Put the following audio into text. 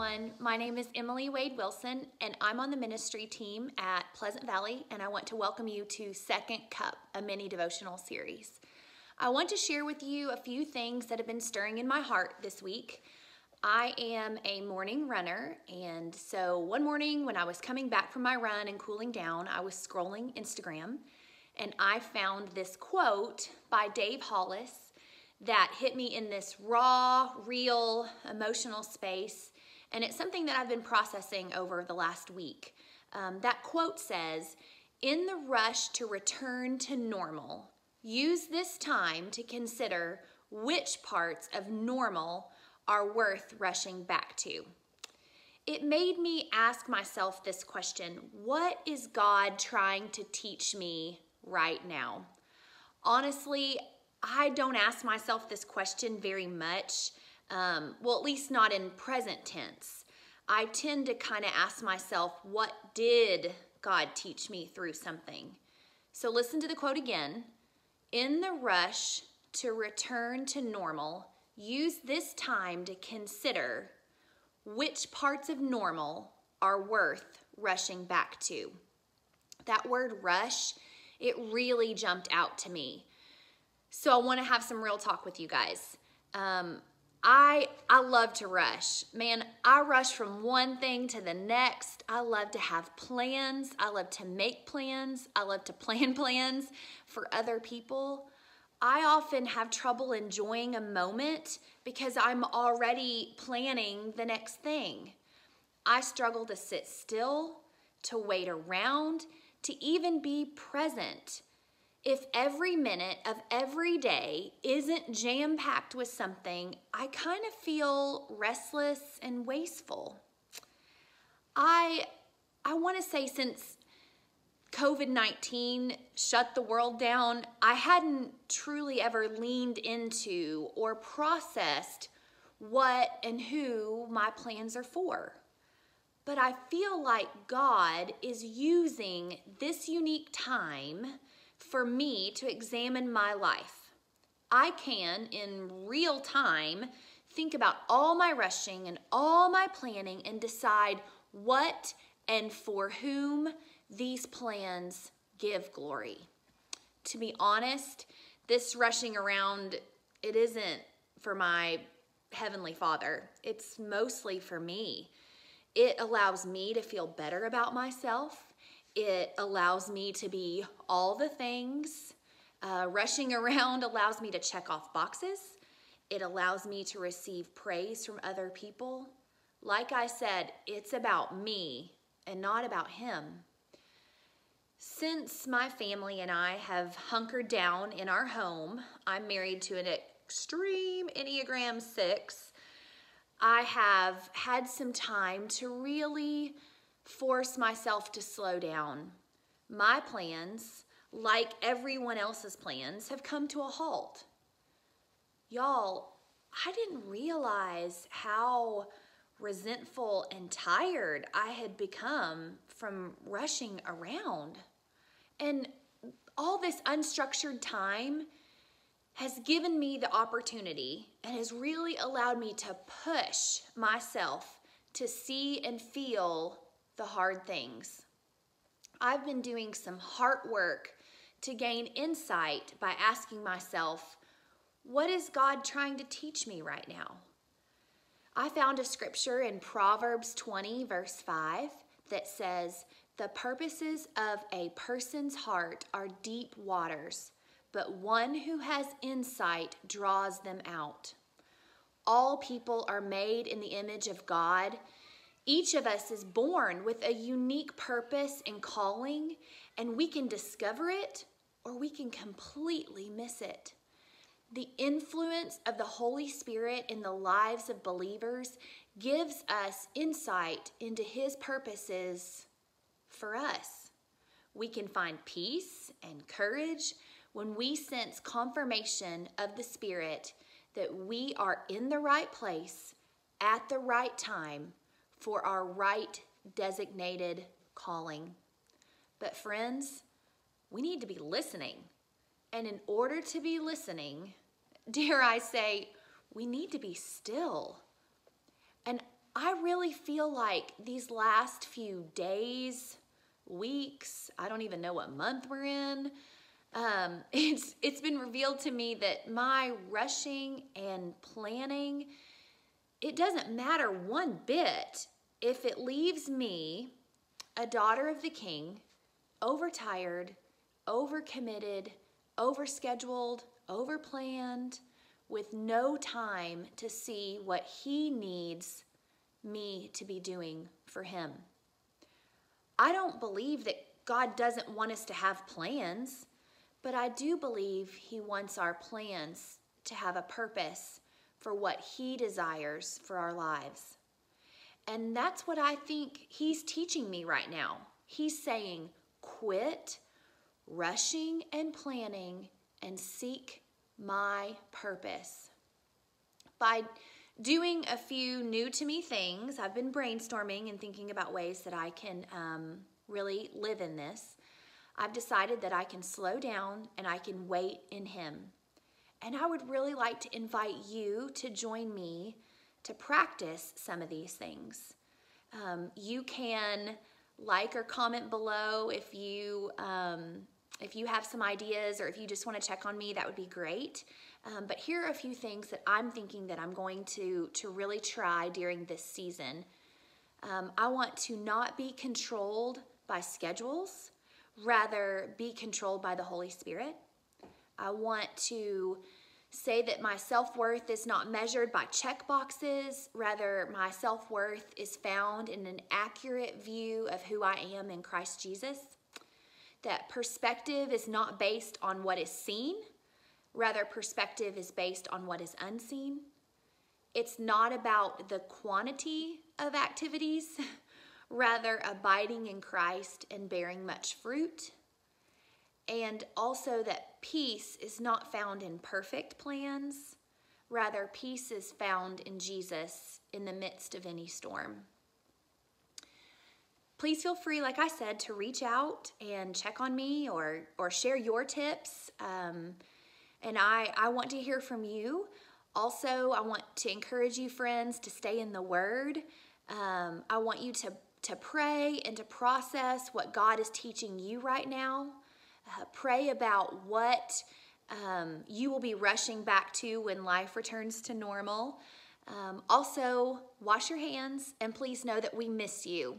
everyone. My name is Emily Wade Wilson, and I'm on the ministry team at Pleasant Valley, and I want to welcome you to Second Cup, a mini devotional series. I want to share with you a few things that have been stirring in my heart this week. I am a morning runner, and so one morning when I was coming back from my run and cooling down, I was scrolling Instagram and I found this quote by Dave Hollis that hit me in this raw, real, emotional space. And it's something that I've been processing over the last week. Um, that quote says, In the rush to return to normal, use this time to consider which parts of normal are worth rushing back to. It made me ask myself this question What is God trying to teach me right now? Honestly, I don't ask myself this question very much. Um, well, at least not in present tense. I tend to kind of ask myself, what did God teach me through something? So listen to the quote again. In the rush to return to normal, use this time to consider which parts of normal are worth rushing back to. That word rush, it really jumped out to me. So I want to have some real talk with you guys. Um, I I love to rush. Man, I rush from one thing to the next. I love to have plans. I love to make plans. I love to plan plans for other people. I often have trouble enjoying a moment because I'm already planning the next thing. I struggle to sit still, to wait around, to even be present if every minute of every day isn't jam packed with something, I kind of feel restless and wasteful. I I want to say since COVID-19 shut the world down, I hadn't truly ever leaned into or processed what and who my plans are for. But I feel like God is using this unique time for me to examine my life. I can, in real time, think about all my rushing and all my planning and decide what and for whom these plans give glory. To be honest, this rushing around, it isn't for my Heavenly Father. It's mostly for me. It allows me to feel better about myself. It allows me to be all the things. Uh, rushing around allows me to check off boxes. It allows me to receive praise from other people. Like I said, it's about me and not about him. Since my family and I have hunkered down in our home, I'm married to an extreme Enneagram 6. I have had some time to really force myself to slow down. My plans, like everyone else's plans, have come to a halt. Y'all, I didn't realize how resentful and tired I had become from rushing around. And all this unstructured time has given me the opportunity and has really allowed me to push myself to see and feel the hard things. I've been doing some heart work to gain insight by asking myself, what is God trying to teach me right now? I found a scripture in Proverbs 20, verse 5, that says, The purposes of a person's heart are deep waters, but one who has insight draws them out. All people are made in the image of God each of us is born with a unique purpose and calling, and we can discover it or we can completely miss it. The influence of the Holy Spirit in the lives of believers gives us insight into His purposes for us. We can find peace and courage when we sense confirmation of the Spirit that we are in the right place at the right time for our right designated calling. But, friends, we need to be listening. And in order to be listening, dare I say, we need to be still. And I really feel like these last few days, weeks, I don't even know what month we're in. Um, it's it's been revealed to me that my rushing and planning it doesn't matter one bit if it leaves me a daughter of the king overtired overcommitted overscheduled overplanned with no time to see what he needs me to be doing for him. I don't believe that God doesn't want us to have plans, but I do believe He wants our plans to have a purpose for what He desires for our lives. And that's what I think He's teaching me right now. He's saying, quit rushing and planning and seek my purpose. By doing a few new to me things. I've been brainstorming and thinking about ways that I can um, really live in this. I've decided that I can slow down and I can wait in Him. And I would really like to invite you to join me to practice some of these things. Um, you can like or comment below if you um, if you have some ideas or if you just want to check on me, that would be great. Um, but here are a few things that I'm thinking that I'm going to, to really try during this season. Um, I want to not be controlled by schedules, rather, be controlled by the Holy Spirit. I want to say that my self worth is not measured by check boxes, rather, my self worth is found in an accurate view of who I am in Christ Jesus. That perspective is not based on what is seen, Rather, perspective is based on what is unseen. It's not about the quantity of activities, rather, abiding in Christ and bearing much fruit. And also, that peace is not found in perfect plans, rather, peace is found in Jesus in the midst of any storm. Please feel free, like I said, to reach out and check on me or, or share your tips. Um, and I, I want to hear from you. Also, I want to encourage you, friends, to stay in the Word. Um, I want you to, to pray and to process what God is teaching you right now. Uh, pray about what um, you will be rushing back to when life returns to normal. Um, also, wash your hands and please know that we miss you.